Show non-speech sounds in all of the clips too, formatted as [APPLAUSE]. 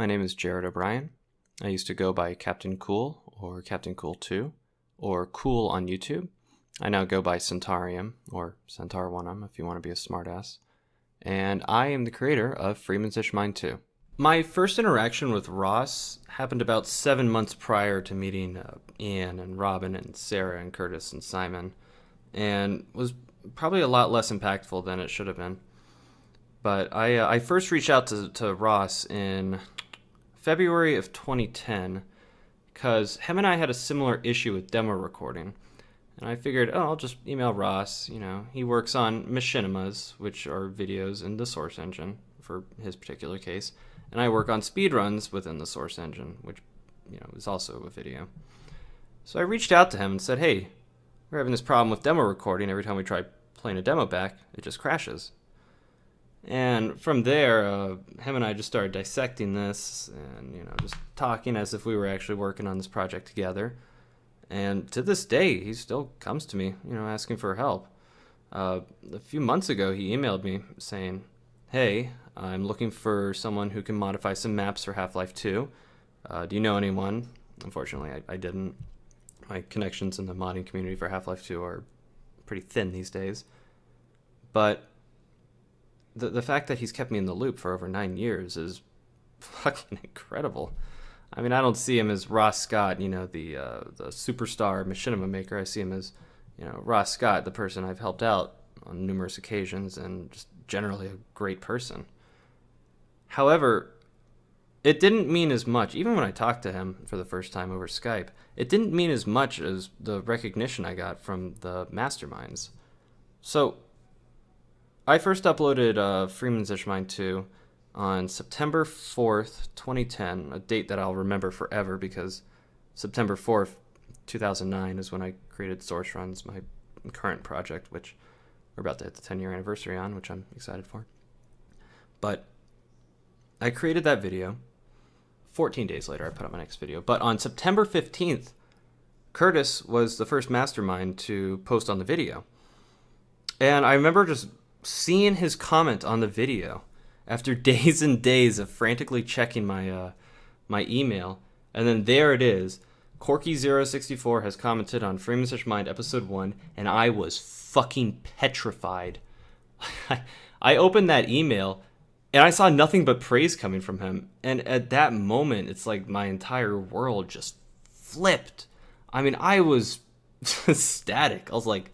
My name is Jared O'Brien. I used to go by Captain Cool or Captain Cool 2 or Cool on YouTube. I now go by Centaurium or Centaur One if you want to be a smartass. And I am the creator of Freeman's Ish Mind 2. My first interaction with Ross happened about seven months prior to meeting uh, Ian and Robin and Sarah and Curtis and Simon, and was probably a lot less impactful than it should have been. But I, uh, I first reached out to, to Ross in February of 2010 because him and I had a similar issue with demo recording. And I figured, oh, I'll just email Ross. You know, he works on machinimas, which are videos in the source engine for his particular case and I work on speedruns within the Source engine, which you know is also a video. So I reached out to him and said, "Hey, we're having this problem with demo recording. Every time we try playing a demo back, it just crashes." And from there, uh, him and I just started dissecting this, and you know, just talking as if we were actually working on this project together. And to this day, he still comes to me, you know, asking for help. Uh, a few months ago, he emailed me saying, "Hey, I'm looking for someone who can modify some maps for Half-Life 2. Uh, do you know anyone? Unfortunately, I, I didn't. My connections in the modding community for Half-Life 2 are pretty thin these days. But the the fact that he's kept me in the loop for over nine years is [LAUGHS] fucking incredible. I mean, I don't see him as Ross Scott, you know, the uh, the superstar machinima maker. I see him as, you know, Ross Scott, the person I've helped out on numerous occasions, and just generally a great person. However, it didn't mean as much, even when I talked to him for the first time over Skype, it didn't mean as much as the recognition I got from the masterminds. So, I first uploaded uh, Freeman's Ish Mind 2 on September 4th, 2010, a date that I'll remember forever because September 4th, 2009 is when I created Source Runs, my current project, which we're about to hit the 10 year anniversary on, which I'm excited for. But I created that video. 14 days later, I put up my next video. But on September 15th, Curtis was the first mastermind to post on the video. And I remember just seeing his comment on the video after [LAUGHS] days and days of frantically checking my uh, my email. And then there it is. Corky064 has commented on Freeman's Ish Mind episode 1, and I was fucking petrified. [LAUGHS] I opened that email and I saw nothing but praise coming from him. And at that moment, it's like my entire world just flipped. I mean, I was [LAUGHS] ecstatic. I was like,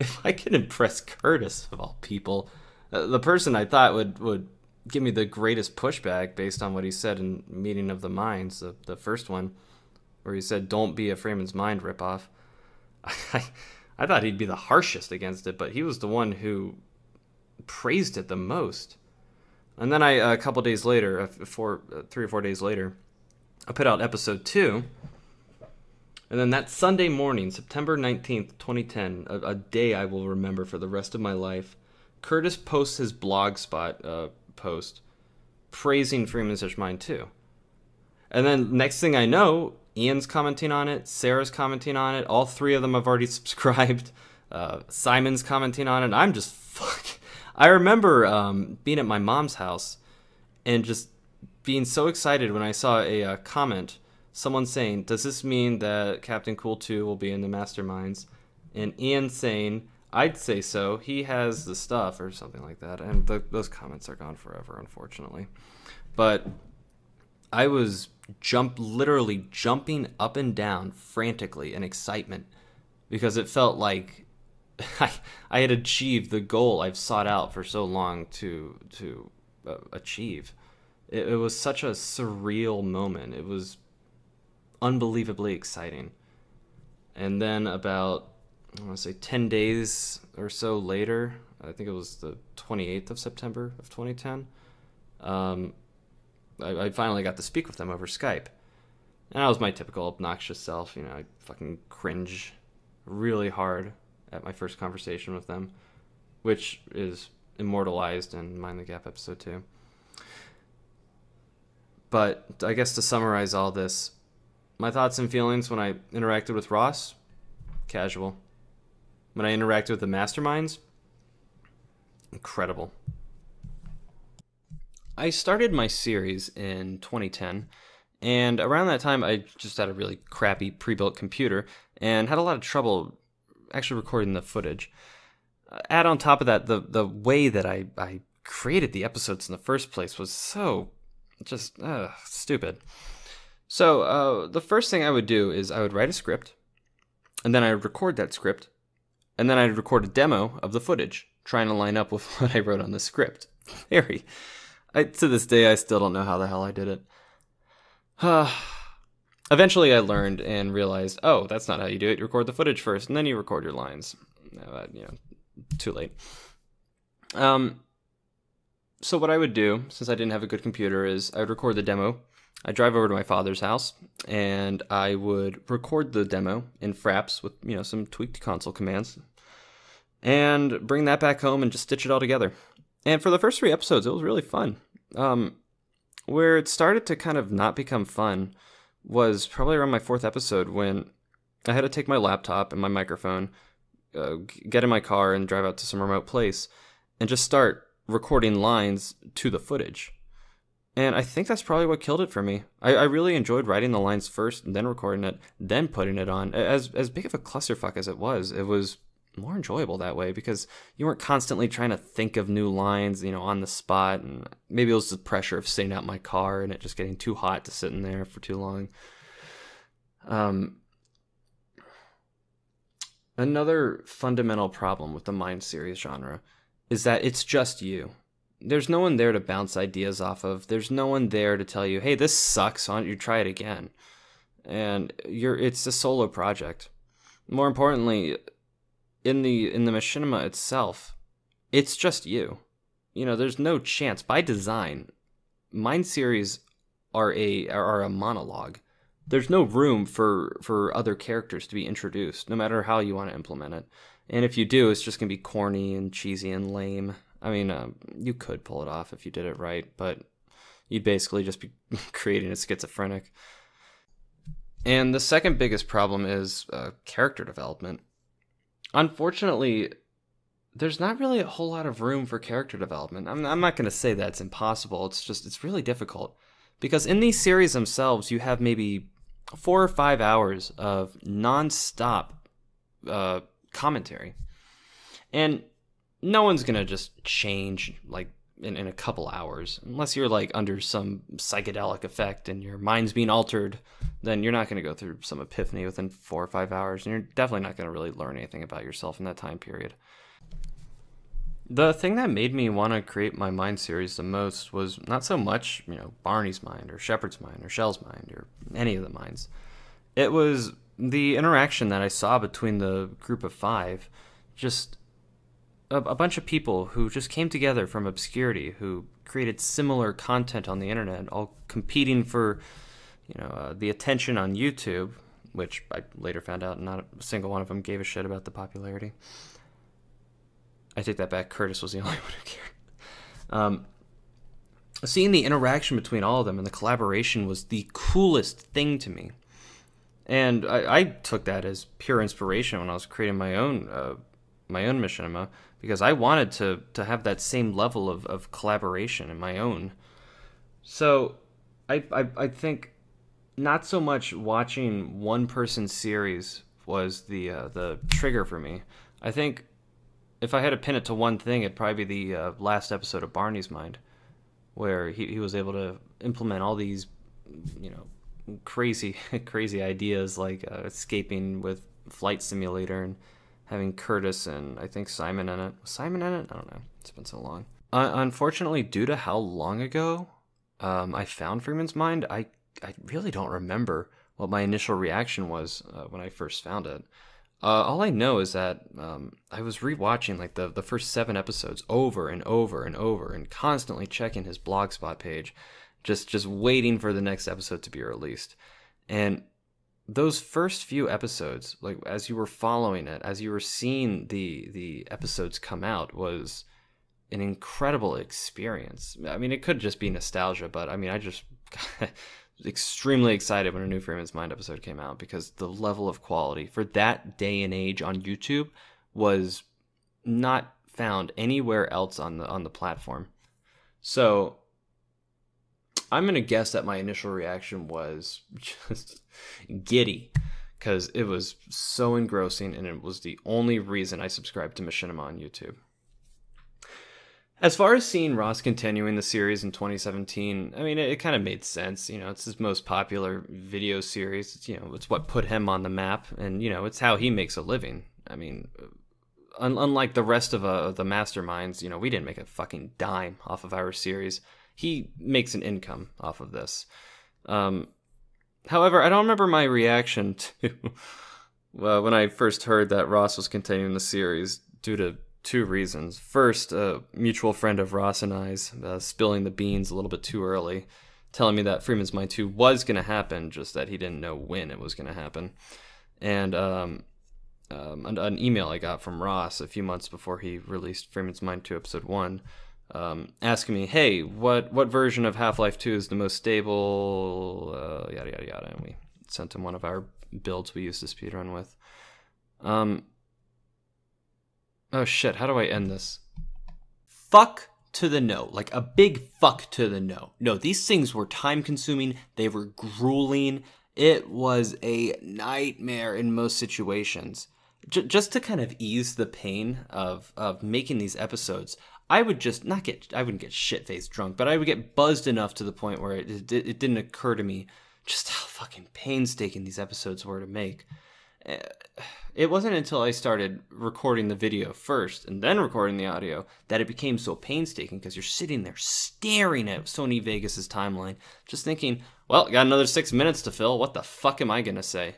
if I can impress Curtis of all people, uh, the person I thought would would give me the greatest pushback based on what he said in Meeting of the Minds, the, the first one, where he said, "Don't be a Freeman's Mind ripoff." [LAUGHS] I, I thought he'd be the harshest against it, but he was the one who praised it the most. And then I a couple days later, four, three or four days later, I put out episode two. And then that Sunday morning, September 19th, 2010, a, a, day I will remember for the rest of my life, Curtis posts his blogspot uh, post praising Freeman's Ish Mind 2. And then next thing I know, Ian's commenting on it, Sarah's commenting on it, all three of them have already [LAUGHS] subscribed. Uh, Simon's commenting on it. I'm just fuck. I remember um, being at my mom's house and just being so excited when I saw a, a uh, comment, someone saying, "Does this mean that Captain Cool Two will be in the Masterminds?" And Ian saying, "I'd say so. He has the stuff," or something like that. And the, those comments are gone forever, unfortunately. But I was jump literally jumping up and down frantically in excitement because it felt like [LAUGHS] I, I had achieved the goal I've sought out for so long to to uh, achieve. It, it was such a surreal moment. It was unbelievably exciting. And then about I want to say 10 days or so later, I think it was the 28th of September of 2010, um, I, I, finally got to speak with them over Skype. And I was my typical obnoxious self. You know, I fucking cringe really hard at my first conversation with them, which is immortalized in Mind the Gap episode 2. But I guess to summarize all this, my thoughts and feelings when I interacted with Ross, casual. When I interacted with the masterminds, incredible. I started my series in 2010, and around that time, I just had a really crappy pre built computer and had a lot of trouble actually recording the footage. Add on top of that, the, the way that I, I created the episodes in the first place was so just uh, stupid. So, uh, the first thing I would do is I would write a script, and then I would record that script, and then I'd record a demo of the footage, trying to line up with [LAUGHS] what I wrote on the script. Very. I, to this day, I still don't know how the hell I did it. Uh, [SIGHS] eventually, I learned and realized, oh, that's not how you do it. You record the footage first, and then you record your lines. Uh, you know, too late. Um, so what I would do, since I didn't have a good computer, is I would record the demo. I'd drive over to my father's house, and I would record the demo in Fraps with you know some tweaked console commands, and bring that back home and just stitch it all together. And for the first three episodes, it was really fun. Um, where it started to kind of not become fun was probably around my fourth episode when I had to take my laptop and my microphone, uh, get in my car, and drive out to some remote place and just start recording lines to the footage. And I think that's probably what killed it for me. I, I, really enjoyed writing the lines first and then recording it, then putting it on. As as big of a clusterfuck as it was, it was more enjoyable that way because you weren't constantly trying to think of new lines, you know, on the spot. And maybe it was the pressure of sitting out my car and it just getting too hot to sit in there for too long. Um, another fundamental problem with the Mind series genre is that it's just you. There's no one there to bounce ideas off of. There's no one there to tell you, "Hey, this sucks. Why don't you try it again?" And you're it's a solo project. More importantly, in the in the machinima itself, it's just you. You know, there's no chance by design. Mind series are a are a monologue. There's no room for for other characters to be introduced, no matter how you want to implement it. And if you do, it's just gonna be corny and cheesy and lame. I mean, um, you could pull it off if you did it right, but you'd basically just be [LAUGHS] creating a schizophrenic. And the second biggest problem is uh, character development unfortunately, there's not really a whole lot of room for character development. I'm, I'm not going to say that it's impossible. It's just, it's really difficult. Because in these series themselves, you have maybe four or five hours of nonstop uh, commentary. And no one's going to just change like in, in a couple hours. Unless you're like under some psychedelic effect and your mind's being altered, then you're not going to go through some epiphany within four or five hours. And you're definitely not going to really learn anything about yourself in that time period. The thing that made me want to create my mind series the most was not so much, you know, Barney's mind or Shepard's mind or Chell's mind or any of the minds. It was the interaction that I saw between the group of five just a, a bunch of people who just came together from obscurity, who created similar content on the internet, all competing for, you know, uh, the attention on YouTube, which I later found out not a single one of them gave a shit about the popularity. I take that back. Curtis was the [LAUGHS] only one who cared. Um, seeing the interaction between all of them and the collaboration was the coolest thing to me. And I, I took that as pure inspiration when I was creating my own uh, my own machinima because I wanted to to have that same level of, of collaboration in my own. So I, I I think not so much watching one person series was the uh, the trigger for me. I think if I had to pin it to one thing, it'd probably be the uh, last episode of Barney's Mind, where he, he was able to implement all these, you know, crazy [LAUGHS] crazy ideas like uh, escaping with flight simulator and having Curtis and I think Simon in it. Was Simon in it? I don't know. It's been so long. Uh, unfortunately, due to how long ago um, I found Freeman's Mind, I I really don't remember what my initial reaction was uh, when I first found it. Uh, all I know is that um, I was rewatching like the the first seven episodes over and over and over, and constantly checking his blogspot page, just just waiting for the next episode to be released. And those first few episodes, like as you were following it, as you were seeing the the episodes come out, was an incredible experience. I mean, it could just be nostalgia, but I mean, I just [LAUGHS] extremely excited when a new Freeman's Mind episode came out because the level of quality for that day and age on YouTube was not found anywhere else on the on the platform. So I'm gonna guess that my initial reaction was [LAUGHS] just giddy because it was so engrossing and it was the only reason I subscribed to Machinima on YouTube. As far as seeing Ross continuing the series in 2017, I mean, it, it kind of made sense. You know, it's his most popular video series. It's, you know, it's what put him on the map, and you know, it's how he makes a living. I mean, un- unlike the rest of uh, the masterminds, you know, we didn't make a fucking dime off of our series. He makes an income off of this. Um, however, I don't remember my reaction [LAUGHS] to well, when I first heard that Ross was continuing the series due to two reasons. First, a mutual friend of Ross and I's uh, spilling the beans a little bit too early, telling me that Freeman's Mind 2 was going to happen, just that he didn't know when it was going to happen. And um, um, an, an, email I got from Ross a few months before he released Freeman's Mind 2 Episode 1. Um, asking me, hey, what what version of Half Life 2 is the most stable? Uh, yada yada yada. And we sent him one of our builds we used to speedrun with. Um, Oh shit, how do I end this? Fuck to the no. Like a big fuck to the no. No, these things were time consuming, they were grueling. It was a nightmare in most situations. Just to kind of ease the pain of of making these episodes, I would just not get I wouldn't get shit faced drunk, but I would get buzzed enough to the point where it, it, it didn't occur to me just how fucking painstaking these episodes were to make eh, it wasn't until I started recording the video first and then recording the audio that it became so painstaking because you're sitting there staring at Sony Vegas's timeline, just thinking, well, got another six minutes to fill. What the fuck am I going to say?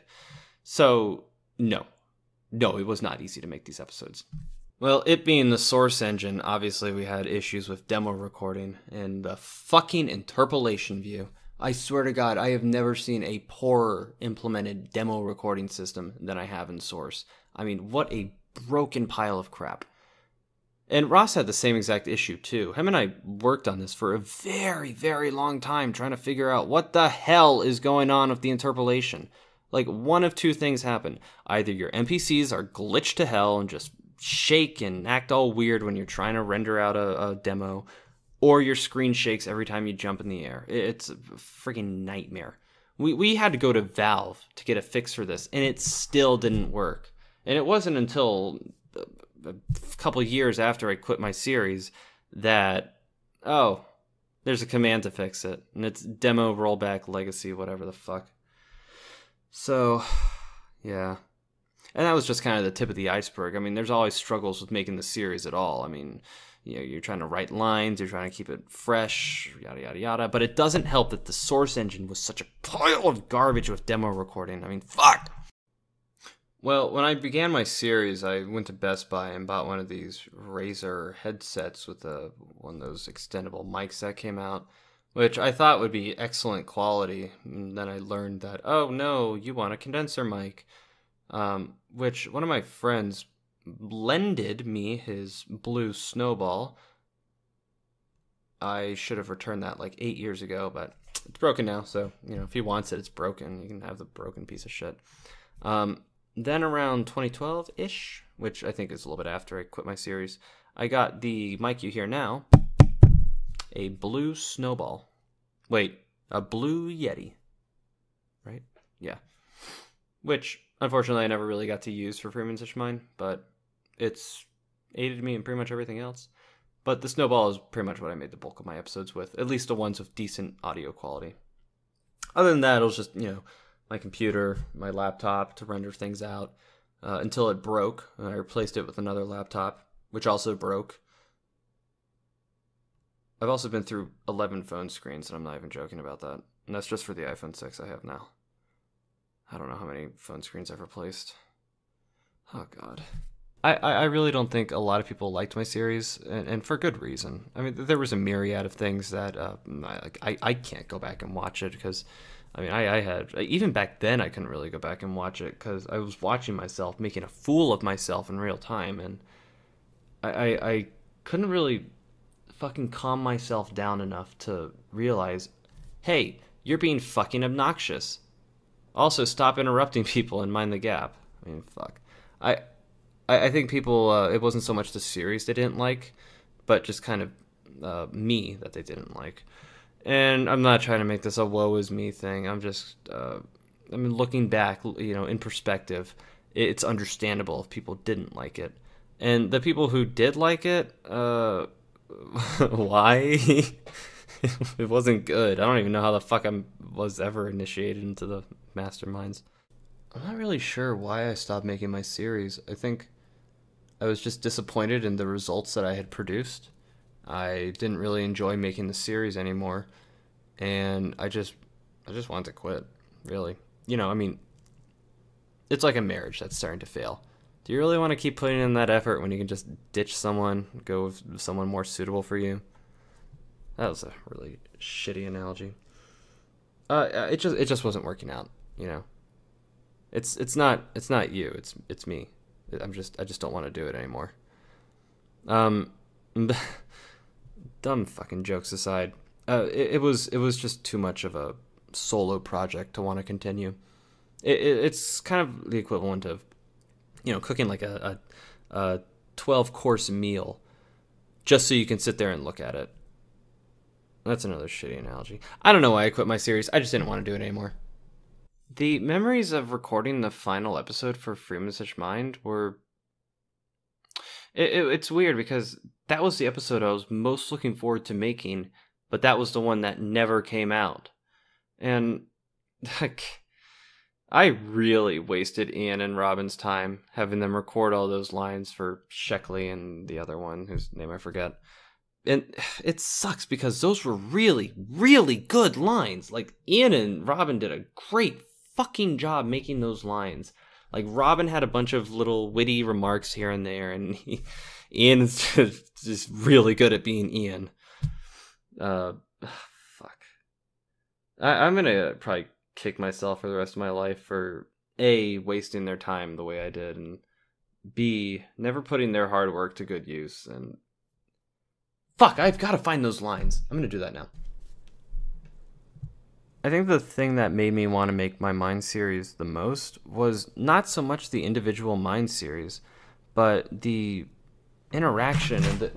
So, no. No, it was not easy to make these episodes. Well, it being the source engine, obviously we had issues with demo recording and the fucking interpolation view. I swear to God, I have never seen a poorer implemented demo recording system than I have in Source. I mean, what a broken pile of crap. And Ross had the same exact issue too. Him and I worked on this for a very, very long time trying to figure out what the hell is going on with the interpolation. Like, one of two things happen. Either your NPCs are glitched to hell and just shake and act all weird when you're trying to render out a, a demo, or your screen shakes every time you jump in the air. It's a freaking nightmare. We, we had to go to Valve to get a fix for this, and it still didn't work. And it wasn't until a couple years after I quit my series that, oh, there's a command to fix it. And it's demo rollback legacy, whatever the fuck. So, [SIGHS] yeah. And that was just kind of the tip of the iceberg. I mean, there's always struggles with making the series at all. I mean, you know, you're trying to write lines, you're trying to keep it fresh, yada yada yada. But it doesn't help that the source engine was such a pile of garbage with demo recording. I mean, fuck. Well, when I began my series, I went to Best Buy and bought one of these Razer headsets with a, one of those extendable mics that came out, which I thought would be excellent quality. And then I learned that, oh no, you want a condenser mic. Um, which one of my friends lended me his blue snowball. I should have returned that like eight years ago, but it's broken now. So, you know, if he wants it, it's broken. You can have the broken piece of shit. Um, then around 2012 ish, which I think is a little bit after I quit my series, I got the mic you hear now a blue snowball. Wait, a blue Yeti. Right? Yeah. Which, unfortunately, I never really got to use for Freeman's Mind, but it's aided me in pretty much everything else. But the snowball is pretty much what I made the bulk of my episodes with, at least the ones with decent audio quality. Other than that, it was just, you know, my computer, my laptop to render things out uh, until it broke. And I replaced it with another laptop, which also broke. I've also been through 11 phone screens, and I'm not even joking about that. And that's just for the iPhone 6 I have now. I don't know how many phone screens I've replaced. Oh, God. I, I really don't think a lot of people liked my series, and, and for good reason. I mean, there was a myriad of things that uh, I, I can't go back and watch it because, I mean, I, I had even back then I couldn't really go back and watch it because I was watching myself making a fool of myself in real time, and I, I, I couldn't really fucking calm myself down enough to realize, hey, you're being fucking obnoxious. Also, stop interrupting [LAUGHS] people and mind the gap. I mean, fuck. I I, think people uh, it wasn't so much the series they didn't like, but just kind of uh, me that they didn't like. and I'm not trying to make this a woe is me thing. I'm just, uh, I mean, looking back, you know, in perspective, it's understandable if people didn't like it, and the people who did like it, uh, [LAUGHS] why? [LAUGHS] [LAUGHS] it wasn't good. I don't even know how the fuck I was ever initiated into the masterminds. I'm not really sure why I stopped making my series. I think I was just disappointed in the results that I had produced. I didn't really enjoy making the series anymore, and I just I just wanted to quit, really. You know, I mean, it's like a marriage that's starting to fail. Do you really want to keep putting in that effort when you can just ditch someone, go with someone more suitable for you? That was a really shitty analogy. Uh, it just it just wasn't working out, you know. It's it's not it's not you. It's it's me. I'm just I just don't want to do it anymore. Um, [LAUGHS] dumb fucking jokes aside, uh, it, it, was it was just too much of a solo project to want to continue. It, it, it's kind of the equivalent of, you know, cooking like a, a, a twelve course meal, just so you can sit there and look at it. That's another shitty analogy. I don't know why I quit my series. I just didn't want to do it anymore. The memories of recording the final episode for Freeman's Ish Mind were. It, it, it's weird because that was the episode I was most looking forward to making, but that was the one that never came out. And [LAUGHS] like, I really wasted Ian and Robin's time having them record all those lines for Sheckley and the other one whose name I forget. And it sucks because those were really, really good lines. Like Ian and Robin did a great fucking job making those lines. Like Robin had a bunch of little witty remarks here and there, and [LAUGHS] he, Ian is just, [LAUGHS] just, really good at being Ian. Uh, [SIGHS] fuck. I, I'm gonna probably kick myself for the rest of my life for a wasting their time the way I did, and b never putting their hard work to good use. And fuck, I've got to find those lines. I'm gonna do that now. I think the thing that made me want to make my Mind series the most was not so much the individual Mind series, but the interaction and the.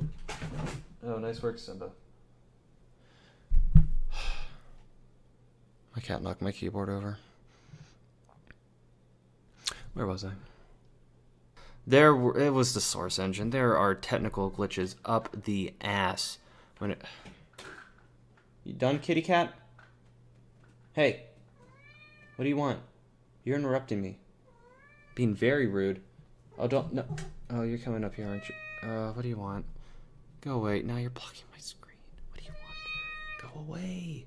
Oh, nice work, Simba. [SIGHS] My cat knocked my keyboard over. Where was I? There, were, it was the Source engine. There are technical glitches up the ass when it. You done, kitty cat? Hey, what do you want? You're interrupting me. Being very rude. Oh, don't, no. Oh, you're coming up here, aren't you? Uh, what do you want? Go away. Now you're blocking my screen. What do you want? Go away.